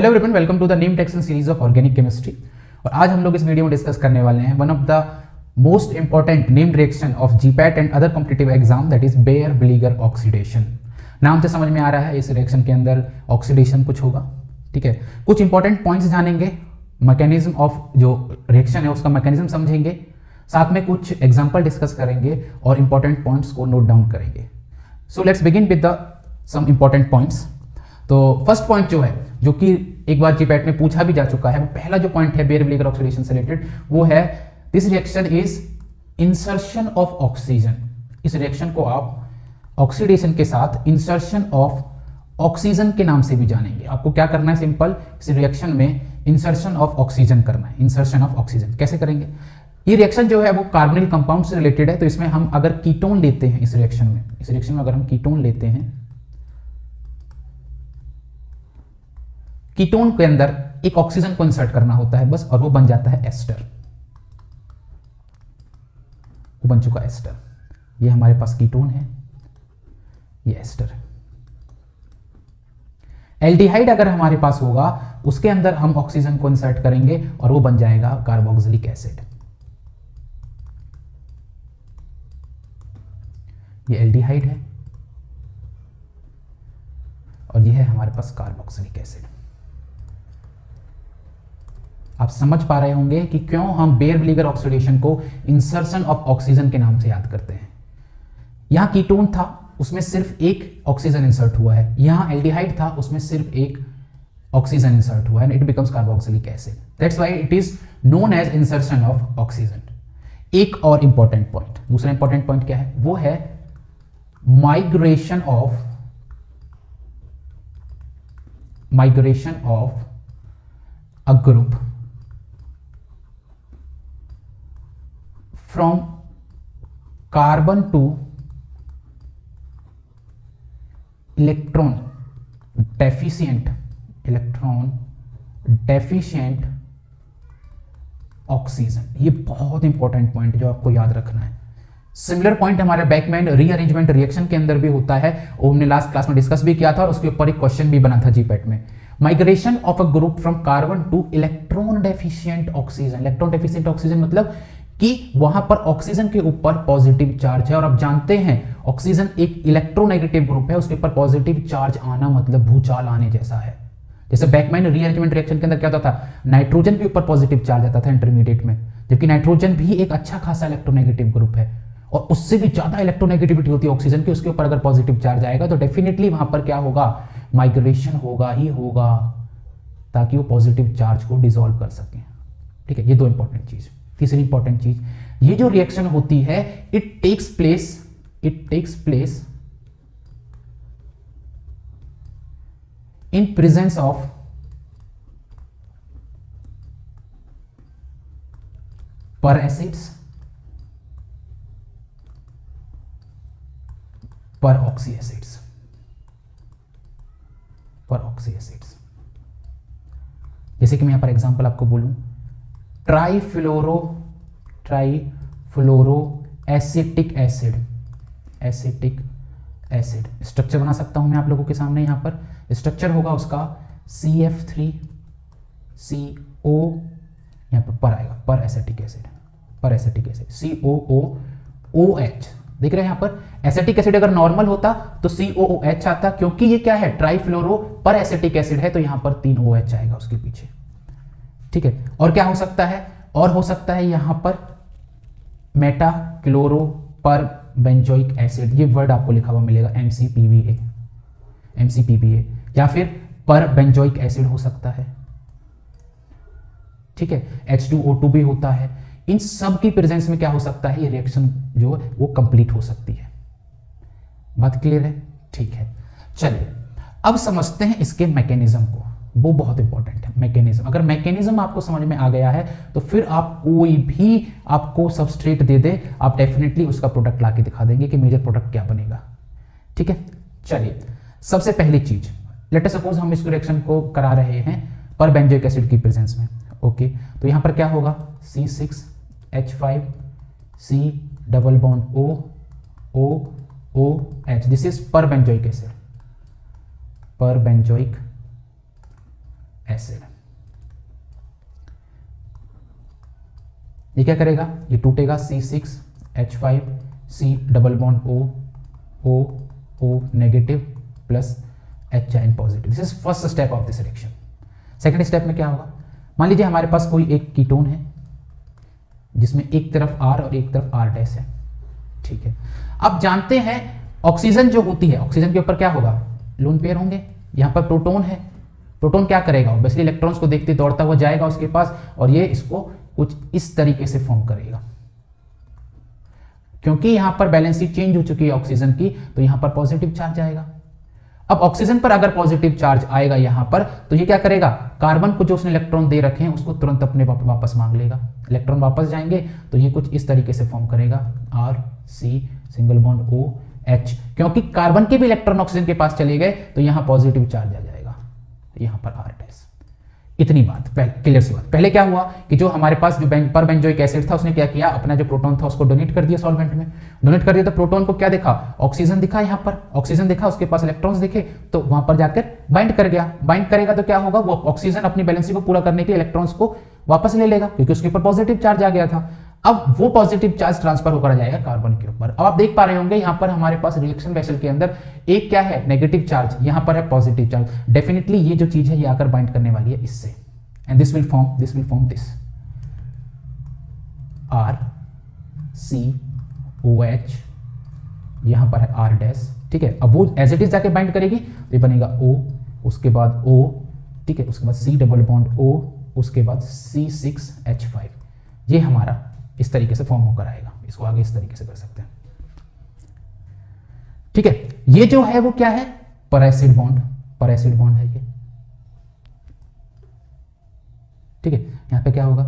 Hello everyone welcome to the name reaction series of organic chemistry और आज हम लोग इस वीडियो में डिस्कस करने वाले हैं one of the most important name reaction of GPAT and other competitive exam that is Baeyer Villiger oxidation नाम से समझ में आ रहा है, इस रिएक्शन के अंदर ऑक्सीडेशन कुछ होगा, ठीक है? कुछ इंपॉर्टेंट पॉइंट्स जानेंगे मैकेनिज्म ऑफ़ जो रिएक्शन है, उसका मैकेनिज्म समझेंगे, साथ में कुछ एग्ज़ाम्पल डिस्कस करेंगे और इंपॉर्टेंट पॉइंट्स को नोट डाउन करेंगे। So let's begin with the some important points तो फ़र्स्ट पॉइंट जो है, जो कि एक बार जीपैट में पूछा भी जा चुका है पहला जो पॉइंट है बेयर ब्लेगर ऑक्सीडेशन से रिलेटेड वो है this reaction is insertion of oxygen इस रिएक्शन को आप ऑक्सीडेशन के साथ इंसर्शन ऑफ़ ऑक्सीजन के नाम से भी जानेंगे। आपको क्या करना है सिंपल इस रिएक्शन में इंसर्शन ऑफ़ ऑक्सीजन करना है। इंसर्शन ऑफ़ ऑक्सीजन कैसे करेंगे? ये रिएक्शन जो है, वो कार्बनिल कंपाउंड से रिलेटेड है तो इसमें हम अगर कीटोन लेते हैं इस रिएक्शन में, इस रिएक्शन में अगर हम कीटोन लेते हैं कीटोन के अंदर एक ऑक्सीजन को इंसर्ट करना होता है बस, और वो बन जाता है एस्टर। वो बन चुका एस्टर। ये हमारे पास कीटोन है। ये एस्टर एल्डिहाइड अगर हमारे पास होगा, उसके अंदर हम ऑक्सीजन को इंसर्ट करेंगे, और वो बन जाएगा कार्बोक्सिलिक एसिड। ये एल्डिहाइड है। और ये है हमारे पास कार्बोक्सिलिक एसिड। आप समझ पा रहे होंगे कि क्यों हम बेयर ब्लीगर ऑक्सीडेशन को इंसर्शन ऑफ़ ऑक्सीजन के नाम से याद करते हैं। यहाँ कीटोन था, उसमें सिर्फ़ एक ऑक्सीजन इंसर्ट हुआ है। यहाँ एल्डिहाइड था, उसमें सिर्फ़ एक ऑक्सीजन इंसर्ट हुआ है it becomes carboxylic acid that's why it is known as insertion of oxygen एक और इंपॉर्टेंट पॉइंट दूसरा इंपॉर्टेंट पॉइंट क्या है? वो है migration of migration of a group from carbon to electron deficient electron deficient oxygen ये बहुत important point जो आपको याद रखना है। सिमिलर पॉइंट हमारे बैकमैन रीअरेंजमेंट रिएक्शन के अंदर भी होता है। वो हमने लास्ट क्लास में डिस्कस भी किया था और उसके ऊपर एक क्वेश्चन भी बना था जीपेट में। Migration of a group from carbon to electron deficient oxygen electron deficient oxygen मतलब कि वहाँ पर ऑक्सीजन के ऊपर पॉजिटिव चार्ज है। और आप जानते हैं ऑक्सीजन एक इलेक्ट्रोनेगेटिव ग्रुप है, उसके ऊपर पॉजिटिव चार्ज आना मतलब भूचाल आने जैसा है। जैसे बैकमैन रीअरेंजमेंट रिएक्शन के अंदर क्या होता था? नाइट्रोजन के ऊपर पॉजिटिव चार्ज आता था इंटरमीडिएट में, जबकि नाइट्रोजन भी एक अच्छा खासा इलेक्ट्रोनेगेटिव ग्रुप है। और उससे भी ज़्यादा इलेक्ट्रोनेगेटिविटी होती है ऑक्सीजन की, उसके ऊपर अगर पॉजिटिव चार्ज आएगा तो डेफिनेटली वहाँ पर क्या होगा? माइग्रेशन होगा ही होगा, ताकि वो पॉजिटिव चार्ज को डिजोल्व कर सकें। ठीक है, ये दो इंपॉर्टेंट चीज़। तीसरी इंपॉर्टेंट चीज़, ये जो रिएक्शन होती है it takes place it takes place in presence of per acids per oxy acids per oxy acids जैसे कि मैं यहाँ पर एग्जांपल आपको बोलूँ trifluoro trifluoro acetic acid acetic acid. Structure बना सकता हूँ मैं आप लोगों के सामने यहाँ पर। स्ट्रक्चर होगा उसका सी एफ़ थ्री सी ओ यहाँ पर पर आएगा, per acetic acid, per acetic acid C O O O H देख रहे हैं यहाँ पर, एसिटिक एसिड अगर नॉर्मल होता तो सी ओ ओ एच आता, क्योंकि ये क्या है? ट्राईफ्लोरो पर एसिटिक एसिड है तो यहाँ पर तीन ओ एच आएगा उसके पीछे। ठीक है? और क्या हो सकता है? और हो सकता है यहाँ पर meta chloro per benzoic acid ये वर्ड आपको लिखा हुआ मिलेगा एमसीपीवीए एमसीपीवीए या फिर पर बेंजोइक एसिड हो सकता है। ठीक है? H2O2 भी होता है। इन सब की प्रेजेंस में क्या हो सकता है? ये रिएक्शन जो है, वो कंप्लीट हो सकती है। बात क्लियर है? ठीक है। चलिए, अब समझते हैं इसके मैकेनिज्म को। वो बहुत इंपॉर्टेंट है मैकेनिज्म अगर मैकेनिज्म आपको समझ में आ गया है तो फिर आप कोई भी आपको सबस्ट्रेट दे दे, आप डेफिनेटली उसका प्रोडक्ट ला दिखा देंगे कि मेजर प्रोडक्ट क्या बनेगा। ठीक है? चलिए, सबसे पहली चीज़ लेट सपोज़ हम इस रिएक्शन को करा रहे हैं पर बेंजोइक एसिड की प्रेजेंस में। ओके तो यहाँ पर क्या होगा? C six H five C double bond O O O H this is per benzoic acid per benzoic acid ये क्या करेगा? ये टूटेगा C six H five C double bond O O O negative plus H N positive this is first step of this reaction second step में क्या होगा? मान लीजिए हमारे पास कोई एक कीटोन है, जिसमें एक तरफ़ आर और एक तरफ़ आर डैश है। ठीक है। अब जानते हैं ऑक्सीजन जो होती है ऑक्सीजन के ऊपर क्या होगा? लोन पेयर होंगे। यहाँ पर प्रोटोन है प्रोटोन क्या करेगा? ऑब्वियसली इलेक्ट्रॉन्स को देखते दौड़ता हुआ जाएगा उसके पास और ये इसको कुछ इस तरीके से फॉर्म करेगा। क्योंकि यहाँ पर बैलेंस चेंज हो चुकी है ऑक्सीजन की तो यहाँ पर पॉजिटिव चार्ज आएगा। अब ऑक्सीजन पर अगर पॉजिटिव चार्ज आएगा यहाँ पर तो ये क्या करेगा? कार्बन को जो उसने इलेक्ट्रॉन दे रखे हैं, उसको तुरंत अपने वापस मांग लेगा। इलेक्ट्रॉन वापस जाएँगे तो ये कुछ इस तरीके से फॉर्म करेगा। R C single bond O H क्योंकि कार्बन के भी इलेक्ट्रॉन ऑक्सीजन के पास चले गए तो यहाँ पॉजिटिव चार्ज आ जाएगा। यहाँ पर आर डैश इतनी बात क्लियर सी बात। पहले क्या हुआ कि जो हमारे पास जो बें, पर बेंजोइक एसिड था उसने क्या किया? अपना जो प्रोटॉन था उसको डोनेट कर दिया सॉल्वेंट में। डोनेट कर दिया तो प्रोटॉन को क्या देखा? ऑक्सीजन दिखा यहाँ पर। ऑक्सीजन दिखा उसके पास इलेक्ट्रॉन्स दिखे तो वहाँ पर जाकर बाइंड कर गया। बाइंड करेगा तो क्या होगा? वो ऑक्सीजन अपनी बैलेंसी को पूरा करने के लिए इलेक्ट्रॉन्स को वापस ले लेगा क्योंकि उसके ऊपर पॉजिटिव चार्ज आ गया था। अब वो पॉजिटिव चार्ज ट्रांसफ़र होकर जाएगा कार्बन के ऊपर। अब आप देख पा रहे होंगे, यहाँ पर हमारे पास रिएक्शन वेसल के अंदर एक क्या है? नेगेटिव चार्ज यहाँ पर है पॉजिटिव चार्ज डेफिनेटली ये जो चीज़ है, ये आकर बाइंड करने वाली है इससे। And this will form, this will form this R, C, O, H, यहाँ पर है R डैश ठीक है? अब वो एज इट इज़ जाके बाइंड करेगी तो ये बनेगा ओ उसके बाद ओ ठीक है? उसके बाद सी डबल बॉन्ड ओ उसके बाद सी सिक्स एच फाइव ये हमारा इस तरीके से फॉर्म होकर आएगा। इसको आगे इस तरीके से कर सकते हैं। ठीक है, ये जो है वो क्या है? Per acid bond per acid bond है ये। ठीक है, यहाँ पे क्या होगा?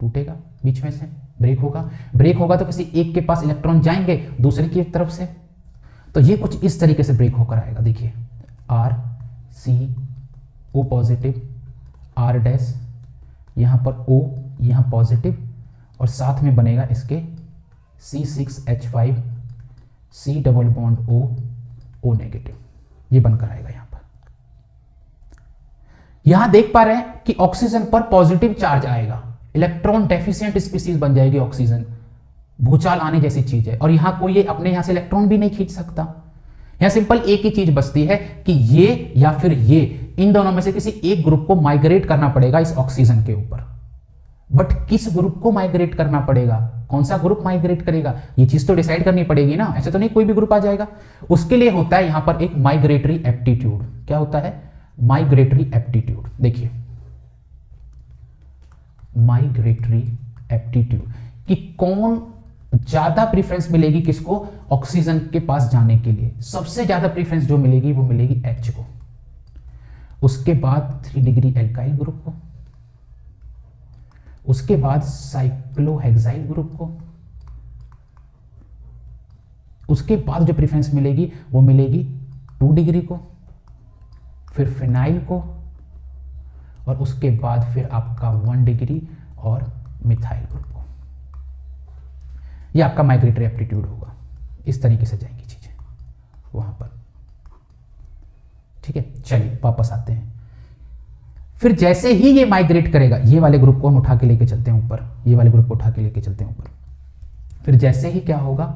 टूटेगा, बीच में से ब्रेक होगा। ब्रेक होगा तो किसी एक के पास इलेक्ट्रॉन जाएँगे दूसरे की तरफ़ से। तो ये कुछ इस तरीके से ब्रेक होकर आएगा, देखिए। R C O positive R dash यहाँ पर ओ यहाँ पॉजिटिव और साथ में बनेगा इसके C six H five C double bond O O negative ये बनकर आएगा यहाँ पर। यहाँ देख पा रहे हैं कि ऑक्सीजन पर पॉजिटिव चार्ज आएगा। इलेक्ट्रॉन डेफिशिएंट स्पीसीज बन जाएगी ऑक्सीजन भूचाल आने जैसी चीज़ है। और यहाँ कोई ये अपने यहाँ से इलेक्ट्रॉन भी नहीं खींच सकता। यहाँ सिंपल एक ही चीज़ बचती है कि ये या फिर ये, इन दोनों में से किसी एक ग्रुप को माइग्रेट करना पड़ेगा इस ऑक्सीजन के ऊपर। बट किस ग्रुप को माइग्रेट करना पड़ेगा? कौन सा ग्रुप माइग्रेट करेगा? ये चीज़ तो डिसाइड करनी पड़ेगी ना। ऐसे तो नहीं कोई भी ग्रुप आ जाएगा। उसके लिए होता है यहाँ पर एक माइग्रेटरी एप्टीट्यूड क्या होता है? माइग्रेटरी एप्टीट्यूड देखिए। माइग्रेटरी एप्टीट्यूड कि कौन ज़्यादा प्रीफरेंस मिलेगी किसको? ऑक्सीजन के पास जाने के लिए। सबसे ज़्यादा प्रीफरेंस जो मिलेगी वो मिलेगी एच को। उसके बाद थ्री डिग्री एल्काइल ग्रुप को। उसके बाद साइक्लोहेक्साइल ग्रुप को। उसके बाद जो प्रीफरेंस मिलेगी, वो मिलेगी टू डिग्री को, फिर फिनाइल को, और उसके बाद फिर आपका वन डिग्री और मिथाइल ग्रुप को। यह आपका माइग्रेटरी एप्टीट्यूड होगा। इस तरीके से जाएँगी चीज़ें। वहाँ पर। ठीक है? चलिए, वापस आते हैं। फिर जैसे ही ये माइग्रेट करेगा, ये वाले ग्रुप को हम उठा के लेके चलते हैं ऊपर, ये वाले ग्रुप को उठा के लेके चलते हैं ऊपर। फिर जैसे ही क्या होगा,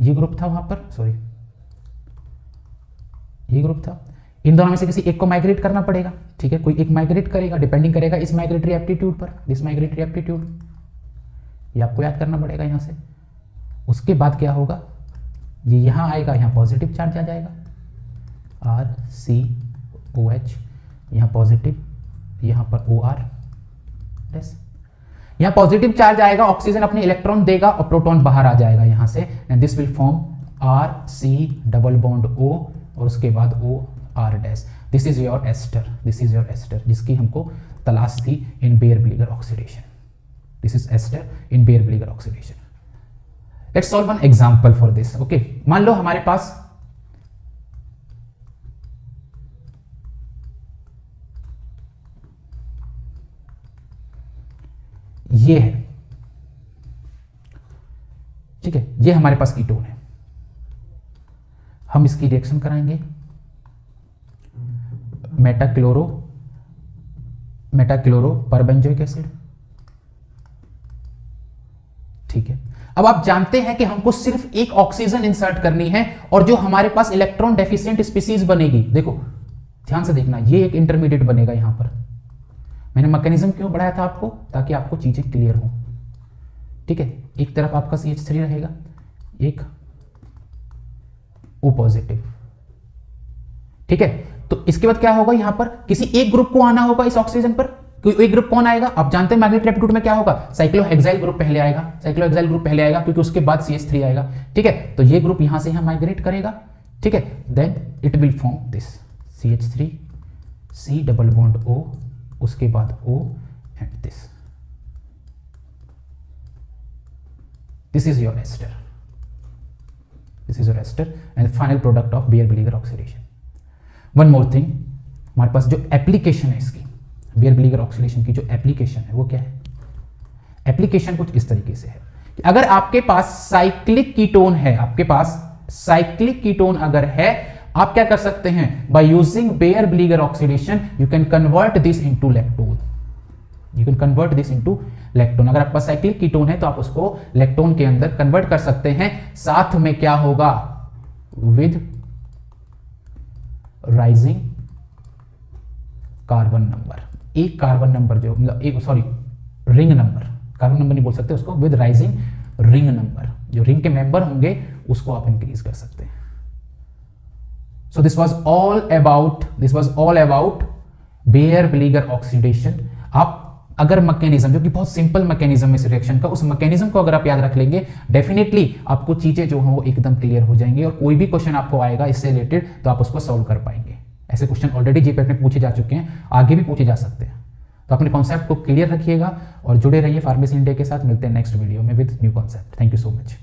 ये ग्रुप था वहाँ पर सॉरी ये ग्रुप था। इन दोनों में से किसी एक को माइग्रेट करना पड़ेगा, ठीक है? कोई एक माइग्रेट करेगा डिपेंडिंग करेगा इस माइग्रेटरी एप्टीट्यूड पर दिस माइग्रेटरी एप्टीट्यूड ये आपको याद करना पड़ेगा यहाँ से। उसके बाद क्या होगा, ये यहाँ आएगा, यहाँ पॉजिटिव चार्ज आ जाएगा। आर सी ओ एच यहाँ पॉजिटिव यहाँ पर ओ आर यहाँ पॉजिटिव चार्ज आएगा ऑक्सीजन अपने इलेक्ट्रॉन देगा और प्रोटॉन बाहर आ जाएगा यहाँ से. And this will form R C double bond O और उसके बाद O R dash this is your ester this is your ester जिसकी हमको तलाश थी in Baeyer Villiger oxidation this is ester in Baeyer Villiger oxidation let's solve one example for this okay मान लो हमारे पास ये है। ठीक है, ये हमारे पास कीटोन है। हम इसकी रिएक्शन कराएँगे। मेटाक्लोरो मेटाक्लोरो परबेंजोइक एसिड ठीक है। अब आप जानते हैं कि हमको सिर्फ़ एक ऑक्सीजन इंसर्ट करनी है और जो हमारे पास इलेक्ट्रॉन डेफिशिएंट स्पीसीज बनेगी। देखो, ध्यान से देखना, ये एक इंटरमीडिएट बनेगा यहाँ पर। मैंने मैकेनिज्म क्यों बढ़ाया था आपको? ताकि आपको चीज़ें क्लियर हो। ठीक है? एक तरफ़ आपका सी एच थ्री रहेगा, एक ओ पॉजिटिव ठीक है? तो इसके बाद क्या होगा यहाँ पर? किसी एक ग्रुप को आना होगा इस ऑक्सीजन पर। एक ग्रुप कौन आएगा? आप जानते हैं मैग्नेटिक एप्टीट्यूड में क्या होगा? साइक्लोहेक्साइल ग्रुप पहले आएगा। साइक्लोहेक्साइल ग्रुप पहले आएगा, क्योंकि उसके बाद सी आएगा। ठीक है? तो ये ग्रुप यहाँ से यहाँ माइग्रेट करेगा। ठीक है? Then it will form this C H three C double bond O उसके बाद O and this this is your ester this is your ester and final product of Baeyer Villiger oxidation one more thing हमारे पास जो application है इसकी beer Villiger oxidation की जो application है, वो क्या है? एप्लीकेशन कुछ इस तरीके से है कि अगर आपके पास साइक्लिक कीटोन है, आपके पास साइक्लिक कीटोन अगर है आप क्या कर सकते हैं? By using Baeyer Villiger oxidation you can convert this into lactone you can convert this into lactone अगर आपका साइक्लिक कीटोन है तो आप उसको लैक्टोन के अंदर कन्वर्ट कर सकते हैं। साथ में क्या होगा? विद राइजिंग कार्बन नंबर एक कार्बन नंबर जो मतलब एक sorry ring number carbon number नहीं बोल सकते उसको। विद राइजिंग रिंग नंबर जो रिंग के मेंबर होंगे, उसको आप इंक्रीज कर सकते हैं। So this was all about this was all about Baeyer Villiger oxidation आप अगर मैकेनिज्म जो कि बहुत सिंपल मैकेनिज्म है इस रिएक्शन का, उस मैकेनिज्म को अगर आप याद रख लेंगे डेफिनेटली आपको चीज़ें जो हैं वो एकदम क्लियर हो जाएँगी और कोई भी क्वेश्चन आपको आएगा इससे रिलेटेड तो आप उसको सॉल्व कर पाएँगे। ऐसे क्वेश्चन ऑलरेडी जीपेट में पूछे जा चुके हैं, आगे भी पूछे जा सकते हैं। तो अपने कॉन्सेप्ट को क्लियर रखिएगा और जुड़े रहिए फार्मेसी इंडिया के साथ, मिलते हैं नेक्स्ट वीडियो में with new concept thank you so much